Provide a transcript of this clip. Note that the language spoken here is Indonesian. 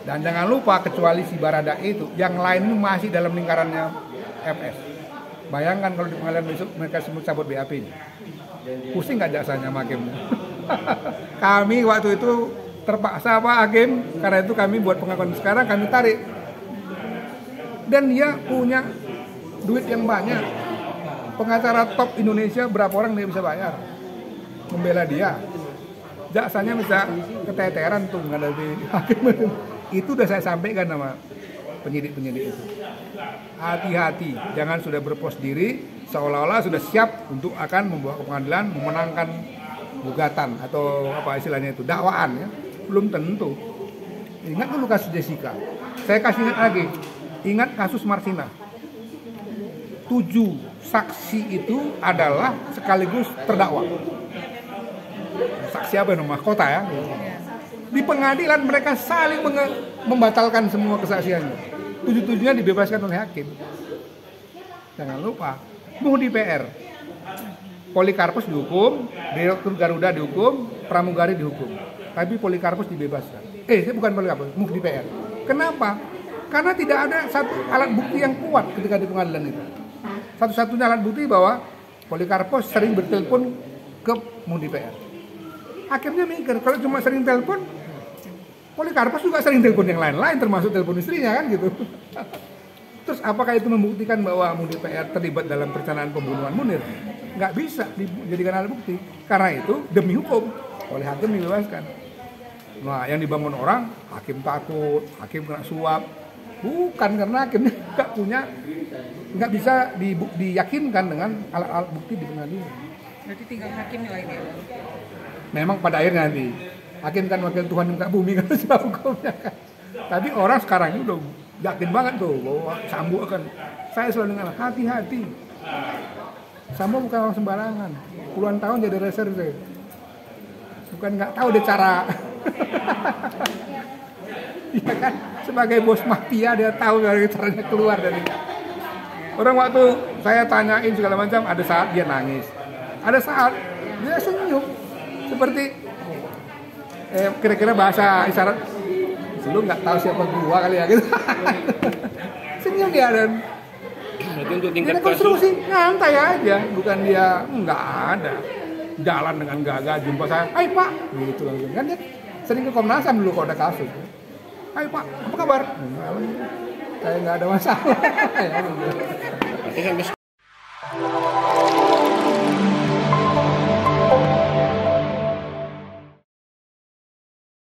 Dan jangan lupa kecuali si Barada itu, yang lain masih dalam lingkarannya FS. Bayangkan kalau di pengadilan besok mereka semua cabut BAP ini. Pusing nggak jaksanya sama hakimnya? kami waktu itu terpaksa Pak Hakim, karena itu kami buat pengakuan sekarang kami tarik. Dan dia punya duit yang banyak. Pengacara top Indonesia berapa orang dia bisa bayar? Membela dia. Jaksanya bisa keteteran tuh menghadapi hakim itu. Itu udah saya sampaikan sama penyidik-penyidik itu. Hati-hati, jangan sudah berpos diri seolah-olah sudah siap untuk akan membawa ke pengadilan memenangkan gugatan atau apa istilahnya itu dakwaan ya. Belum tentu. Ingat dulu kasus Jessica. Saya kasih ingat lagi. Ingat kasus Martina. Tujuh saksi itu adalah sekaligus terdakwa. Saksi apa nama kota ya? Di pengadilan mereka saling membatalkan semua kesaksiannya. Tujuh-tujuhnya dibebaskan oleh hakim. Jangan lupa, mau di PR. Polikarpus dihukum, Direktur Garuda dihukum, Pramugari dihukum. Tapi Polikarpus dibebaskan. Eh, saya bukan Polikarpus, di PR. Kenapa? Karena tidak ada satu alat bukti yang kuat ketika di pengadilan itu. Satu-satunya alat bukti bahwa Polikarpus sering bertelepon ke Mudi PR. Akhirnya mikir, kalau cuma sering telepon, Polikarpus juga sering telepon yang lain-lain, termasuk telepon istrinya kan gitu. Terus apakah itu membuktikan bahwa Mudi PR terlibat dalam perencanaan pembunuhan Munir? Nggak bisa dijadikan alat bukti. Karena itu demi hukum oleh hakim dibebaskan. Nah, yang dibangun orang, hakim takut, hakim kena suap. Bukan karena hakimnya nggak punya, nggak bisa di, diyakinkan dengan alat-alat bukti di pengadilan. Berarti tinggal hakim lagi ya? Memang pada akhirnya nanti hakim kan wakil Tuhan tak bumi kan sebab hukumnya kan. Tapi orang sekarang ini udah yakin banget tuh bahwa Sambo akan saya selalu dengar hati-hati. Sambo bukan orang sembarangan. Puluhan tahun jadi reserve. Bukan nggak tahu deh cara. Iya kan? Sebagai bos mafia dia tahu dari caranya keluar dari Orang waktu saya tanyain segala macam, ada saat dia nangis, ada saat dia senyum, seperti eh, kira-kira bahasa isyarat lu nggak tahu siapa gua kali ya gitu. Senyum dia dan. Berarti untuk tingkat dia konstruksi nyantai aja. Bukan dia nggak ada. Jalan dengan gagah jumpa saya. Hai pak. Gitu langsung. Kan dia sering ke Komnas HAM dulu kalau ada kasus. Hai pak apa kabar? Saya nggak ada masalah. Ya, gitu.